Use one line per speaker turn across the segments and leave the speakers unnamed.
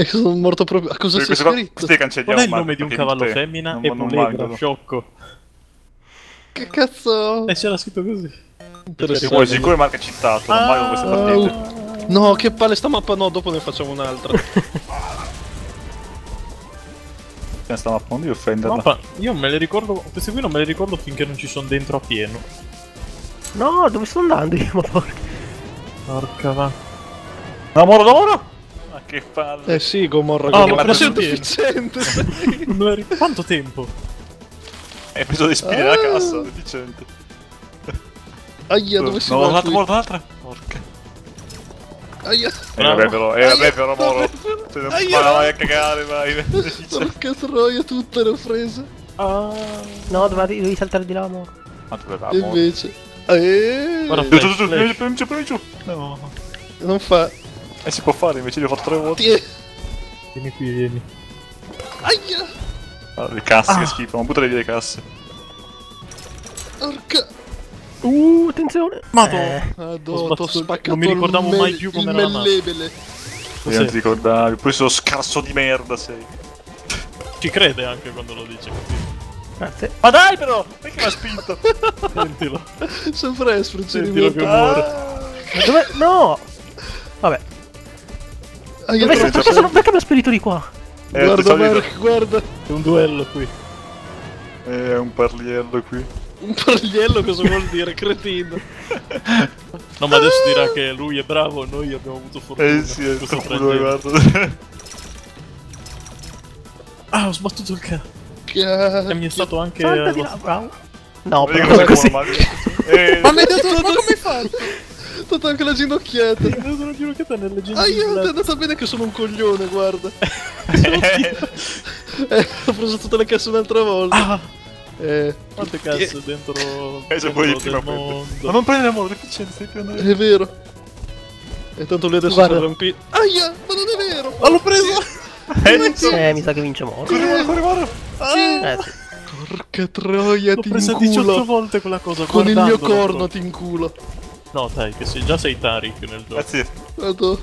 E sono morto proprio. A cosa
Perché
sei scritto?
questi li cancelliamo.
Qual è il nome di un cavallo
te-
femmina?
non-
E
non
Pulegra,
valgono.
sciocco.
Che cazzo?
E c'era scritto così.
Sì,
Interessante.
poi sicuro è marca citato, non valgono queste partite.
Au. No, che palle sta mappa no, dopo ne facciamo un'altra.
Ne sta mappa, non devi offenderla.
Mappa, io me le ricordo. Queste qui non me le ricordo finché non ci sono dentro a pieno.
No, dove sto andando io? Ma porca.
Porca va.
No, moro, moro! Ma che palle.
eh sì, Gomorra.
Ah,
Gomorra. sei.
Non me la ricordo. Quanto tempo?
Hai preso le spine
Ah.
della cassa, deficiente.
Aia, dove si
No,
va?
un'altra,
qui?
moro, un'altra. Porca.
Aia.
Eh vabbè però, eh vabbè però, moro. Se non
Aia.
vai a cagare, vai. deficiente.
Porca troia, tutte le ho prese.
Ah.
No, dovevi, devi saltare di là, mo.
Ma dove va,
E
moro?
invece. Eh,
Guarda,
Giù, giù, giù,
Flash.
giù, giù, giù, giù. No.
non fa.
Eh si può fare, invece li ho fatto tre volte.
Tie.
Vieni qui, vieni.
Aia.
Ah, le casse
Ah.
che schifo, ma buttale via le casse.
Porca.
Uh, attenzione.
Madò.
Eh,
sbattuto-
t'ho spaccato
non mi ricordavo mai più la mappa.
mellebele.
Io
Cos'è?
non ti ricordavi, poi sono scarso di merda sei.
Ci crede anche quando lo dice così.
grazie.
Ma dai però! Perché mi ha spinto?
Sentilo.
Sempre espro, ci
Sentilo che muore.
Ma dove? No! Vabbè.
Aia,
Dove, perché, sono, perché mi ha spedito di qua?
Eh,
Guarda, Mark, guarda.
C'è un duello qui.
Eh, un parliello qui.
Un parliello cosa vuol dire, cretino?
No, ma adesso dirà che lui è bravo e noi abbiamo avuto fortuna.
Eh sì, è troppo
frangente.
guarda.
Ah, ho sbattuto il ca. E
Cazzo.
mi è stato anche.
Salta di là, bravo. No, però così.
Mario? Eh,
Ma mi hai detto, ma come hai fatto? Ho dato anche la ginocchiata.
Ginocchiata nelle
Ah, io ti è andata bene che sono un coglione, guarda.
eh,
Eh, ho preso tutte le casse un'altra volta.
Ah,
Eh,
quante casse dentro.
Eh, se vuoi
dentro
prima
del mondo.
Ma non prendere amore, stai più andando.
è vero. E tanto lui adesso
Guarda.
si arrampi. Aia, ma non è vero.
Ah, l'ho preso!
Eh, sì.
Eh, mi sa che vince Moro.
Corri, Moro, corri, Moro.
Eh, sì.
Porca troia,
L'ho
ti
presa 18
inculo.
volte quella cosa.
Con il mio corno
proprio.
ti inculo.
No, dai, che sei, già sei Tarik nel gioco.
Grazie.
Vado.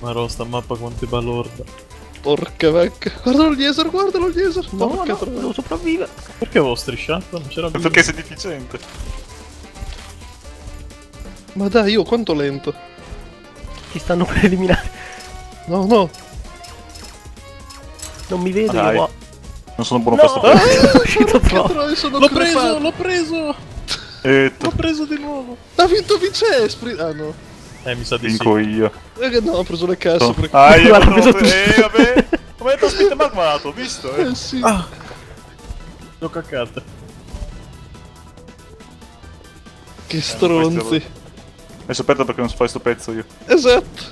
Ma ro, sta mappa quanto è balorda.
Porca vacca. Guardalo gli Eser, guardalo Eser.
No,
Porca
no, devo sopravvivere.
Perché avevo strisciato? Non c'era bisogno.
Perché sei deficiente?
Ma dai, io quanto lento.
Ci stanno per eliminare.
No, no.
Non mi vedo io qua.
Non sono buono
No,
per
troia, sono
L'ho preso, l'ho preso!
Eh,
L'ho preso di nuovo!
Ha vinto Vince Esprit. Ah no.
Eh, mi sa di
vinco
sì.
io.
Eh, no, ho preso le casse perché...
Ah, io ho
preso tutto.
Eh, vabbè. Come hai detto spinte magmato, visto? Eh.
Eh sì.
Ah! L'ho caccata.
Che stronzi.
Adesso aperta perché non fai sto pezzo io.
Esatto.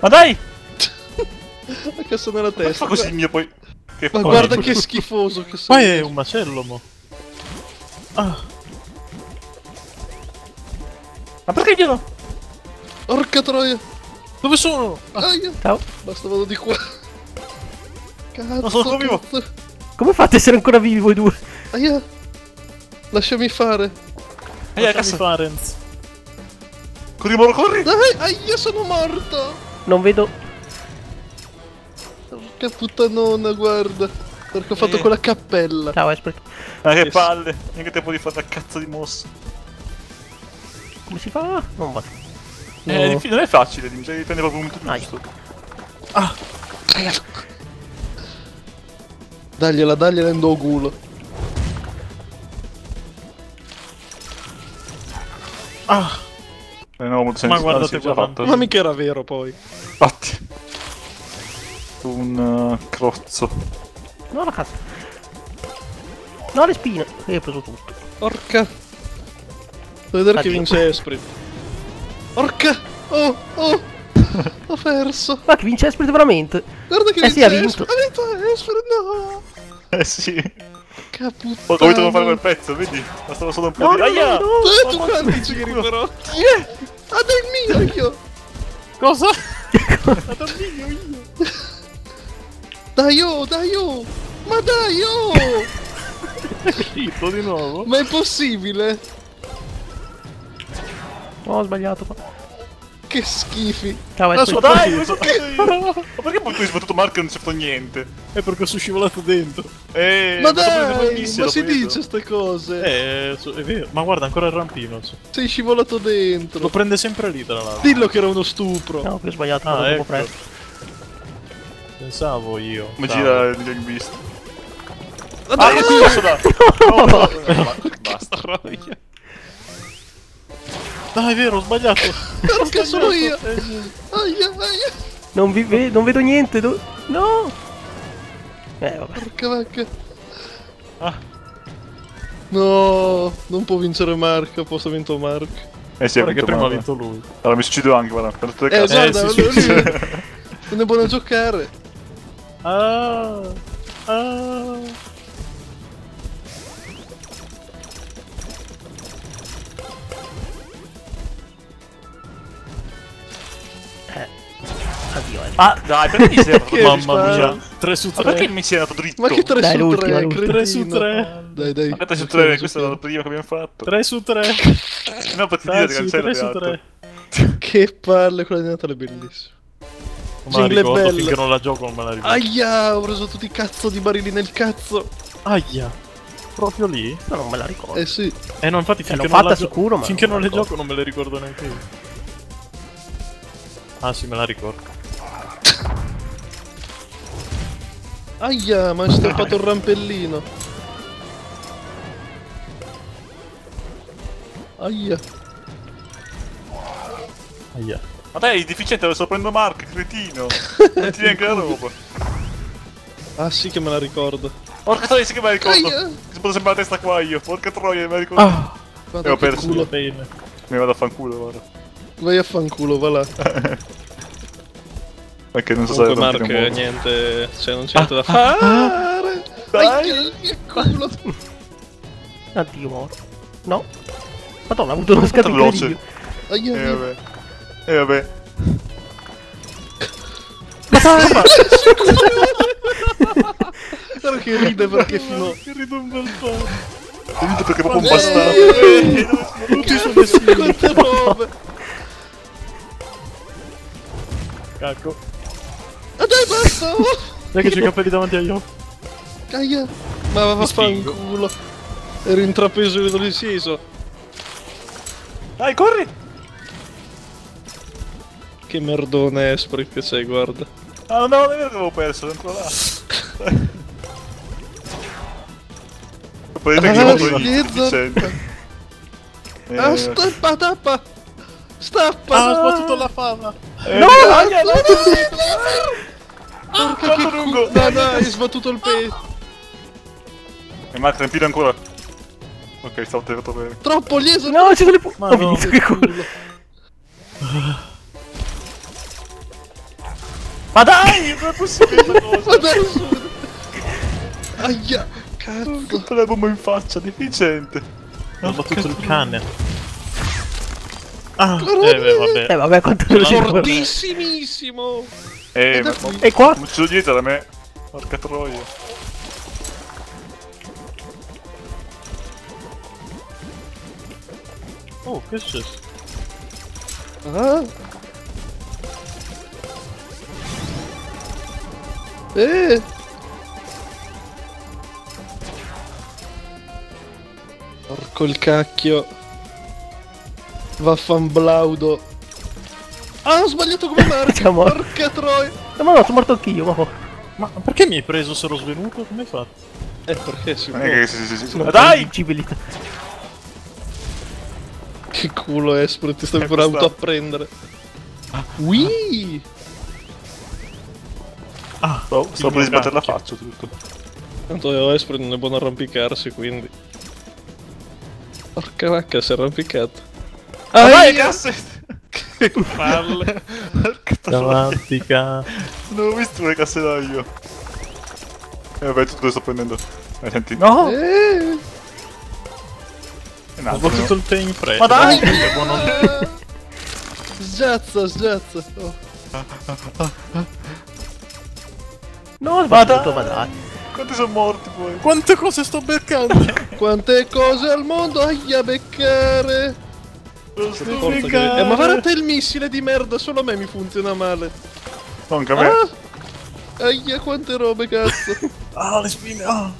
Ma dai!
La cassa nella
Fa
testa.
così il mio poi. Che
Ma
fa?
guarda che schifoso che sei.
Poi è un macello, mo. Ah!
Ma perché glielo?
Porca troia.
Dove sono?
Aia.
Ciao.
Basta vado di qua. Cazzo,
Ma sono vivo.
Come fate a essere ancora vivi voi due?
Aia. Lasciami fare.
Eh,
Lasciami
cazzo.
Farenz.
Corri, Moro, corri!
Dai, aia, sono morto.
Non vedo.
Porca puttanona, guarda. Perché ho fatto
Eh.
quella cappella.
Ciao, Esper.
Ah, che
Yes.
palle! Neanche tempo di fare la cazzo di mossa.
Come si fa? Non va.
Eh, è difficile, non è facile, devi prendere proprio un momento
Dai.
giusto.
Dagliela, dagliela in do culo.
Ah!
Eh, no, molto
Ma
senso.
guardate
ah, fatto.
Ma mica era vero poi.
Infatti. Un uh, crozzo.
No, la cazzo. No, le spine. E ho preso tutto.
Porca. Devo vedere che
Addio.
vince Esprit. Porca. Oh, oh. Ho perso.
Ma che vince Esprit veramente?
Guarda che
Eh sì,
vince
ha vinto.
Esprit. Ha vinto Esprit, no.
Eh sì.
Caputtana.
Ho dovuto fare quel pezzo, vedi? Bastava solo un po'
No,
di...
no,
Aia!
no, no.
Eh, tu quanti giri però? Ah, dai mio io. Dai oh, dai oh. Ma dai oh.
Schifo di nuovo?
Ma è possibile?
No, ho sbagliato
che schifi.
Ciao, Esprit.
su-
Dai,
io.
Ma perché poi tu hai sbattuto Marco e non c'è fatto niente?
È perché sono scivolato dentro.
Eh,
Ma dai,
missile,
ma si dice ste cose.
Eh, so- è vero. Ma guarda, ancora il rampino. so.
Sei scivolato
Lo
dentro.
prende sempre lì, tra l'altro.
Dillo che era uno stupro.
No, che ho sbagliato,
Ah, ecco.
presto.
Pensavo io.
Come
Stavo.
gira il Gang Beast?
Ma
Ah,
dai,
che schifo da! No, no, no, basta.
Troia. Dai, è vero, ho sbagliato.
perché sono io?
Eh.
Aia, aia.
Non, vi ve- non vedo niente. do- No! Eh, vabbè.
Porca vacca.
Ah.
No, non può vincere Mark, a posto ha vinto Mark.
Eh sì, ha
che
vinto
prima ha vinto lui.
Allora mi succede anche, guarda, per tutte le
Eh,
cazzo.
guarda,
sì,
lui,
sì, sì.
non è buono a
Ah. Ah.
Addio, eh.
Ah, dai, perché mi sei andato?
Mamma mia. 3 su
Ma perché
3.
mi sei andato dritto?
Ma che 3
Dai,
su
l'ultima,
3,
l'ultima.
3 su 3.
Dai, dai.
Ma 3 su
Ok,
3,
su
questa è la prima che abbiamo fatto.
3 su 3.
No, perché dire che
sì, 3
cancella
su
le
3.
altre.
Che palle, quella di Natale è bellissima.
La
Jingle
ricordo
bell.
finché non la gioco, non me la ricordo.
Aia, ho preso tutti i cazzo di barili nel cazzo.
Aia. Proprio lì?
No, non me la ricordo.
Eh sì.
Eh no, infatti finché
l'ho
non
fatta
la
sicuro, ma
Finché
non
non le
la
gioco non me le ricordo neanche io. Ah sì, me la ricordo.
Aia, ma hai stampato il rampellino. Aia.
Aia.
Ma dai, deficiente, lo sto prendendo Mark, cretino. Non ti neanche la roba.
Ah sì che me la ricordo.
Porca troia, sì che me la ricordo. Mi sono sempre la testa qua io. Porca troia, me la ricordo.
Ah,
Guarda
E ho perso.
culo.
bene.
Mi vado a fanculo, guarda.
Vai a fanculo, va là.
Perché non so
Comunque
se
Mark,
non
niente, cioè non c'è niente da fare.
Dai.
Aia, che culo.
Addio, morto. No. Madonna, ha avuto uno
Quanto
scatto
veloce.
Aia,
Eh
aia.
Vabbè. Eh vabbè.
Guarda che ride perché fino...
Che rido un bel po'.
Vinto perché è proprio un bastardo.
Tutti sono simili.
Quante robe.
Cacco.
Ah dai, basta.
Dai che c'ho i capelli davanti agli occhi.
Aia. Ma va a
spingo.
fanculo. Ero in trapezo vedo deciso.
Dai, corri!
Che merdone Esprit che sei, guarda.
Ah, no, non è vero che avevo perso, dentro là. Poi che
Ah,
io vado
sì,
in deficiente. Eh,
Ah, stappa, tappa. Stappa.
Ah, ho sbattuto la fava.
eh,
No,
dai,
no, no, no,
Quanto lungo?
No, no, hai sbattuto il pe...
E Mark, riempire ancora. Ok, stavo tirato bene.
Troppo lieso.
No, ci sono le pu...
Ma
Ho
no,
che culo.
Ma dai, non è possibile.
Ma dai, su. Aia, cazzo.
Tutta la bomba in faccia, deficiente.
Ho battuto il cane. Ah, eh beh, vabbè.
Eh, vabbè, quanto veloce.
Fortissimissimo.
Eh, ma,
è qui.
E qua?
ma lo dietro da me. Porca troia.
Oh, che è successo?
Ah. Eh. Porco il cacchio. Vaffanblaudo. Ah, ho sbagliato come
morti.
Porca troia.
No, ma no, sono morto anch'io, ma...
Ma perché mi hai preso se ero svenuto? Come hai fatto?
Eh, perché si può.
che sì, sì, sì. Ma dai!
invincibilità.
Che culo Esprit, ti stai
È
per
passato.
autoapprendere. Ui!
Ah,
Stavo, stavo
il
per sbattere la faccia tutto.
Tanto Esprit non è buono arrampicarsi, quindi. Porca vacca, si è arrampicato.
Dai,
Aia!
casse! Che palle! Porca troia.
Davanti, ca...
Non ho visto le casse da io. E vabbè, tutto lo sto prendendo. Eh, senti. No!
Eh!
Ho battuto il te in fretta.
Ma dai!
Sgiazza, sgiazza. Oh.
No, ma dai.
Quanti sono morti poi?
Quante cose sto beccando?
Quante cose al mondo, aia beccare! Forza che- Eh, ma guarda il missile di merda, solo a me mi funziona male.
No, anche a me.
Ah! Aia, quante robe, cazzo.
Ah, le spine! Ah!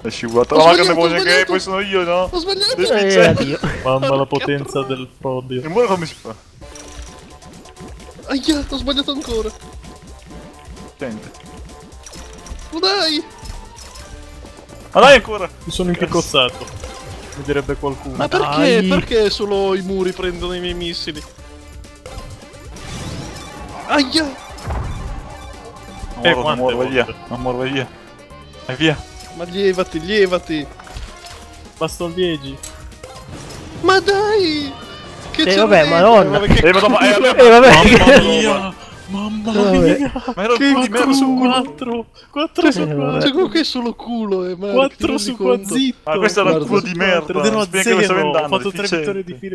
È scivolato. Oh, ma che demonio che. Poi sono io, no?
Ho sbagliato.
Eh.
Mamma la potenza del podio.
E muore come si fa?
Aia, ho sbagliato ancora.
Sente.
Ma dai.
Ma dai ancora!
Mi sono impiccozzato. Mi direbbe qualcuno.
Ma perché?
Dai.
Perché solo i muri prendono i miei missili? Aia.
Non
Eh,
muoro, non via. Non muoro, via. Vai via.
Ma lievati, lievati.
Bastoliegi.
Ma dai. Che
Eh,
c'è
vabbè,
dentro?
madonna.
Che
Eh, ma dopo- eh, vabbè.
Eh, vabbè.
Mamma mia! Mamma
Vabbè.
mia!
Ma era il
Che
di merda.
su
culo.
4! 4 su
Eh, vabbè.
4!
Cioè, comunque è solo culo, eh, ti
4
rendi
su
conto?
4 zitto!
Ah, questo era il
Guarda,
culo di merda.
Ero
Spiega come stavo
zero, ho
andando,
fatto 3
deficiente.
vittorie di fila